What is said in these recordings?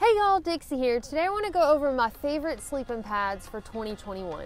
Hey y'all, Dixie here. Today I want to go over my favorite sleeping pads for 2021.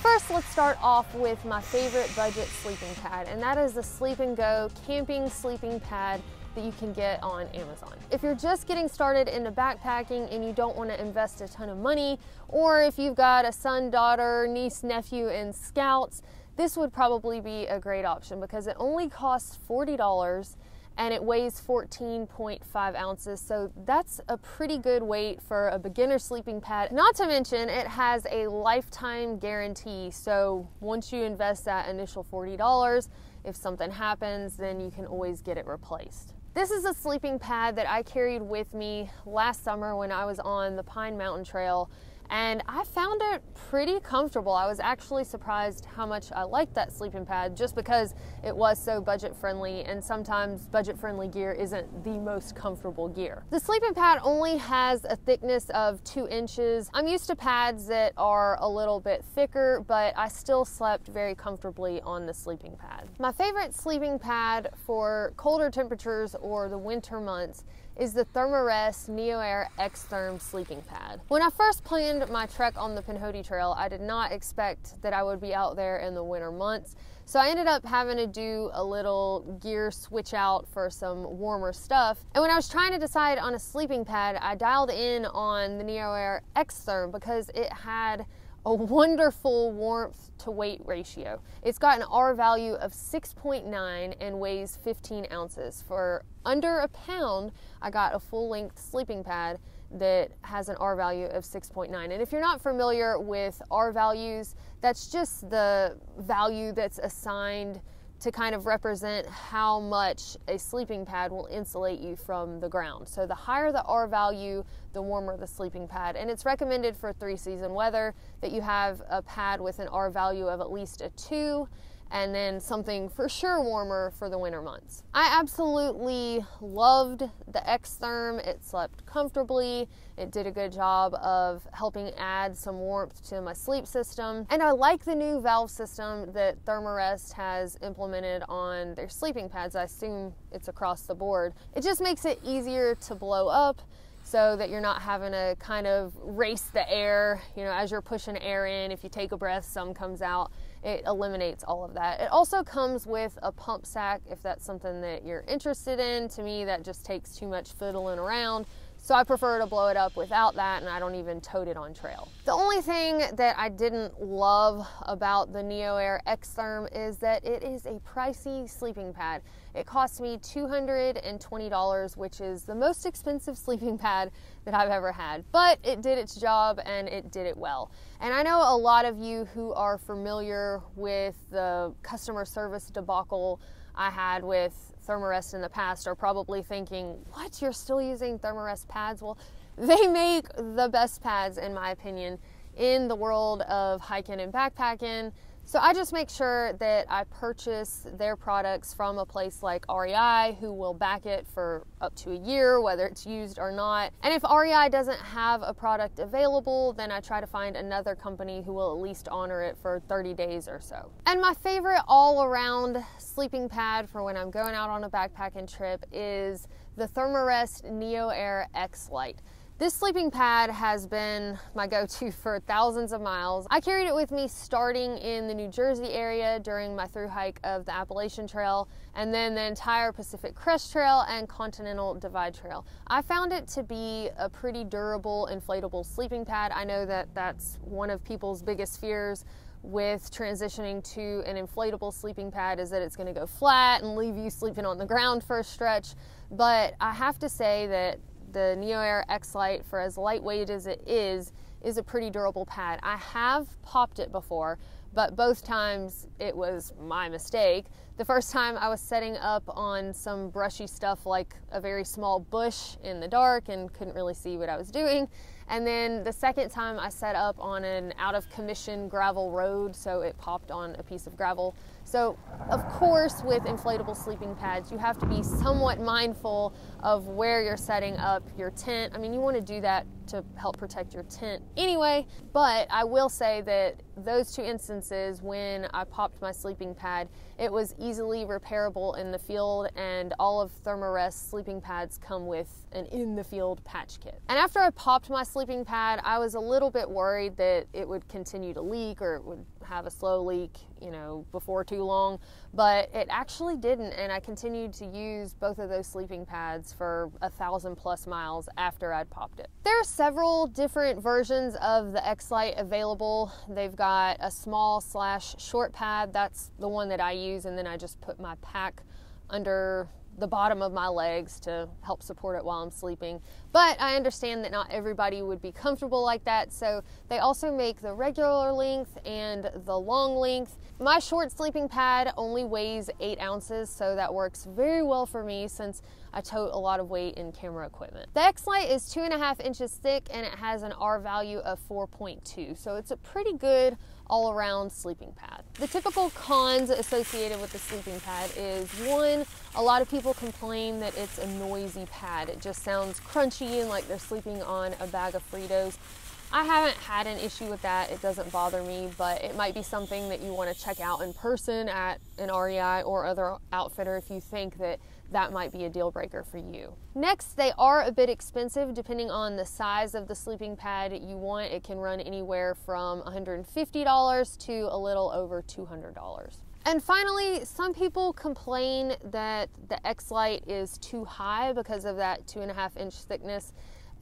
First, let's start off with my favorite budget sleeping pad, and that is the SleepInGo camping sleeping pad that you can get on Amazon. If you're just getting started into backpacking and you don't want to invest a ton of money, or if you've got a son, daughter, niece, nephew, and scouts, this would probably be a great option because it only costs $40 and it weighs 14.5 ounces. So that's a pretty good weight for a beginner sleeping pad. Not to mention, it has a lifetime guarantee. So once you invest that initial $40, if something happens, then you can always get it replaced. This is a sleeping pad that I carried with me last summer when I was on the Pine Mountain Trail and I found it pretty comfortable. I was actually surprised how much I liked that sleeping pad just because it was so budget friendly and sometimes budget friendly gear isn't the most comfortable gear. The sleeping pad only has a thickness of two inches. I'm used to pads that are a little bit thicker, but I still slept very comfortably on the sleeping pad. My favorite sleeping pad for colder temperatures or the winter months is the Thermarest NeoAir X-Therm sleeping pad. When I first planned my trek on the Pinhoti Trail, I did not expect that I would be out there in the winter months. So I ended up having to do a little gear switch out for some warmer stuff. And when I was trying to decide on a sleeping pad, I dialed in on the NeoAir X-Therm because it had a wonderful warmth to weight ratio. It's got an R value of 6.9 and weighs 15 ounces. For under a pound, I got a full length sleeping pad that has an R value of 6.9. And if you're not familiar with R values, that's just the value that's assigned to kind of represent how much a sleeping pad will insulate you from the ground. So the higher the R value, the warmer the sleeping pad. And it's recommended for three season weather that you have a pad with an R value of at least a two and then something for sure warmer for the winter months. I absolutely loved the X-Therm. It slept comfortably. It did a good job of helping add some warmth to my sleep system. And I like the new valve system that Thermarest has implemented on their sleeping pads. I assume it's across the board. It just makes it easier to blow up so that you're not having to kind of race the air, you know, as you're pushing air in. If you take a breath, some comes out it eliminates all of that. It also comes with a pump sack if that's something that you're interested in. To me, that just takes too much fiddling around. So I prefer to blow it up without that and I don't even tote it on trail. The only thing that I didn't love about the NeoAir X-Therm is that it is a pricey sleeping pad. It cost me $220, which is the most expensive sleeping pad that I've ever had. But it did its job and it did it well. And I know a lot of you who are familiar with the customer service debacle I had with Thermarest in the past are probably thinking, what, you're still using Thermarest pads? Well, they make the best pads, in my opinion, in the world of hiking and backpacking. So I just make sure that I purchase their products from a place like REI who will back it for up to a year, whether it's used or not. And if REI doesn't have a product available, then I try to find another company who will at least honor it for 30 days or so. And my favorite all around sleeping pad for when I'm going out on a backpacking trip is the Thermarest NeoAir X Lite. This sleeping pad has been my go-to for thousands of miles. I carried it with me starting in the New Jersey area during my through hike of the Appalachian Trail and then the entire Pacific Crest Trail and Continental Divide Trail. I found it to be a pretty durable inflatable sleeping pad. I know that that's one of people's biggest fears with transitioning to an inflatable sleeping pad is that it's going to go flat and leave you sleeping on the ground for a stretch. But I have to say that the NeoAir X Lite, for as lightweight as it is, is a pretty durable pad. I have popped it before, but both times it was my mistake. The first time I was setting up on some brushy stuff like a very small bush in the dark and couldn't really see what I was doing. And then the second time I set up on an out of commission gravel road, so it popped on a piece of gravel. So, of course, with inflatable sleeping pads, you have to be somewhat mindful of where you're setting up your tent. I mean, you want to do that to help protect your tent anyway, but I will say that those two instances when I popped my sleeping pad, it was easily repairable in the field and all of Thermarest sleeping pads come with an in the field patch kit. And after I popped my sleeping pad, I was a little bit worried that it would continue to leak or it would have a slow leak, you know, before too long, but it actually didn't and I continued to use both of those sleeping pads for a thousand plus miles after I'd popped it. There are several different versions of the X-Lite available. They've got a small slash short pad, that's the one that I use, and then I just put my pack under the bottom of my legs to help support it while I'm sleeping. But I understand that not everybody would be comfortable like that, so they also make the regular length and the long length. My short sleeping pad only weighs 8 ounces, so that works very well for me since I tote a lot of weight in camera equipment. The X-Lite is 2.5 inches thick and it has an R value of 4.2, so it's a pretty good all around sleeping pad. The typical cons associated with the sleeping pad is one, a lot of people complain that it's a noisy pad. It just sounds crunchy and like they're sleeping on a bag of Fritos. I haven't had an issue with that. It doesn't bother me, but it might be something that you want to check out in person at an REI or other outfitter if you think that that might be a deal breaker for you. Next, they are a bit expensive depending on the size of the sleeping pad you want. It can run anywhere from $150 to a little over $200. And finally, some people complain that the X-Lite is too high because of that two and a half inch thickness,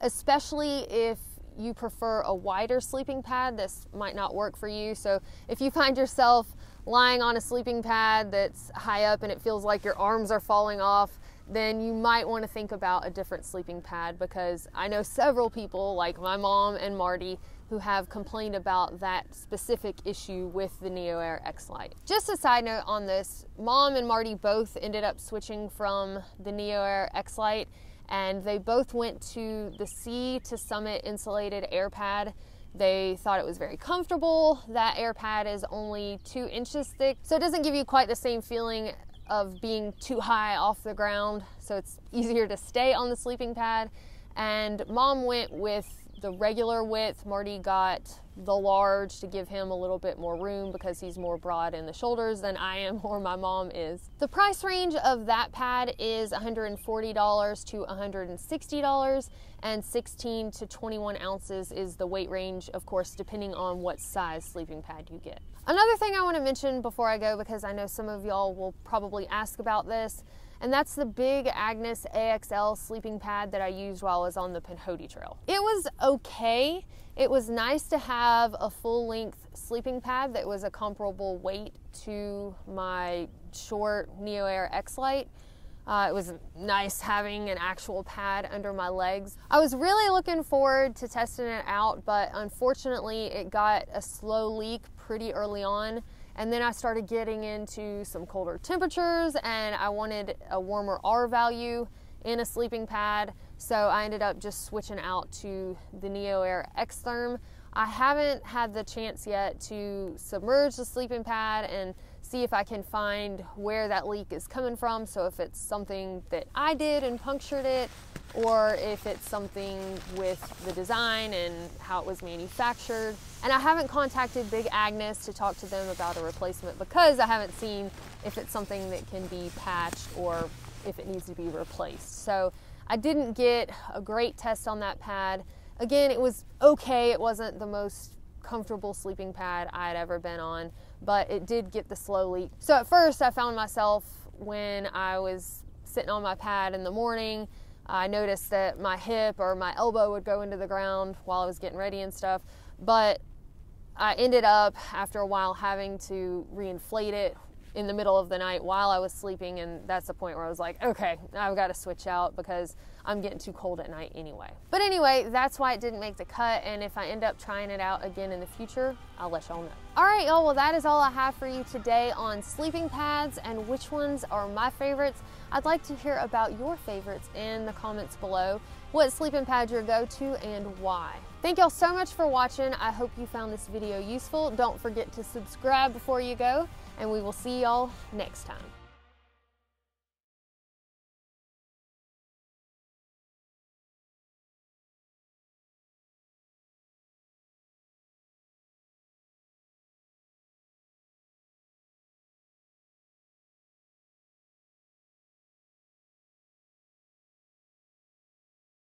especially if you prefer a wider sleeping pad, this might not work for you. So if you find yourself lying on a sleeping pad that's high up and it feels like your arms are falling off, then you might want to think about a different sleeping pad because I know several people, like my mom and Marty, who have complained about that specific issue with the NeoAir X-Lite. Just a side note on this, mom and Marty both ended up switching from the NeoAir X-Lite and they both went to the Sea to Summit insulated air pad. They thought it was very comfortable. That air pad is only two inches thick, so it doesn't give you quite the same feeling of being too high off the ground, so it's easier to stay on the sleeping pad. And mom went with the regular width. Marty got the large to give him a little bit more room because he's more broad in the shoulders than I am or my mom is. The price range of that pad is $140 to $160 and 16 to 21 ounces is the weight range, of course, depending on what size sleeping pad you get. Another thing I want to mention before I go, because I know some of y'all will probably ask about this, and that's the big Agnes AXL sleeping pad that I used while I was on the Pinhoti Trail. It was okay. It was nice to have a full length sleeping pad that was a comparable weight to my short NeoAir X-Lite. Uh, it was nice having an actual pad under my legs. I was really looking forward to testing it out, but unfortunately, it got a slow leak pretty early on. And then I started getting into some colder temperatures and I wanted a warmer R value in a sleeping pad. So I ended up just switching out to the NeoAir X-Therm. I haven't had the chance yet to submerge the sleeping pad and see if I can find where that leak is coming from. So if it's something that I did and punctured it, or if it's something with the design and how it was manufactured. And I haven't contacted Big Agnes to talk to them about a replacement because I haven't seen if it's something that can be patched or if it needs to be replaced. So I didn't get a great test on that pad. Again, it was okay. It wasn't the most comfortable sleeping pad I had ever been on, but it did get the slow leak. So at first, I found myself when I was sitting on my pad in the morning, I noticed that my hip or my elbow would go into the ground while I was getting ready and stuff. But I ended up, after a while, having to reinflate it in the middle of the night while I was sleeping, and that's the point where I was like, okay, I've got to switch out because I'm getting too cold at night anyway. But anyway, that's why it didn't make the cut, and if I end up trying it out again in the future, I'll let y'all know. All right, y'all, well, that is all I have for you today on sleeping pads and which ones are my favorites. I'd like to hear about your favorites in the comments below. What sleeping pad your go-to and why. Thank y'all so much for watching. I hope you found this video useful. Don't forget to subscribe before you go, and we will see y'all next time.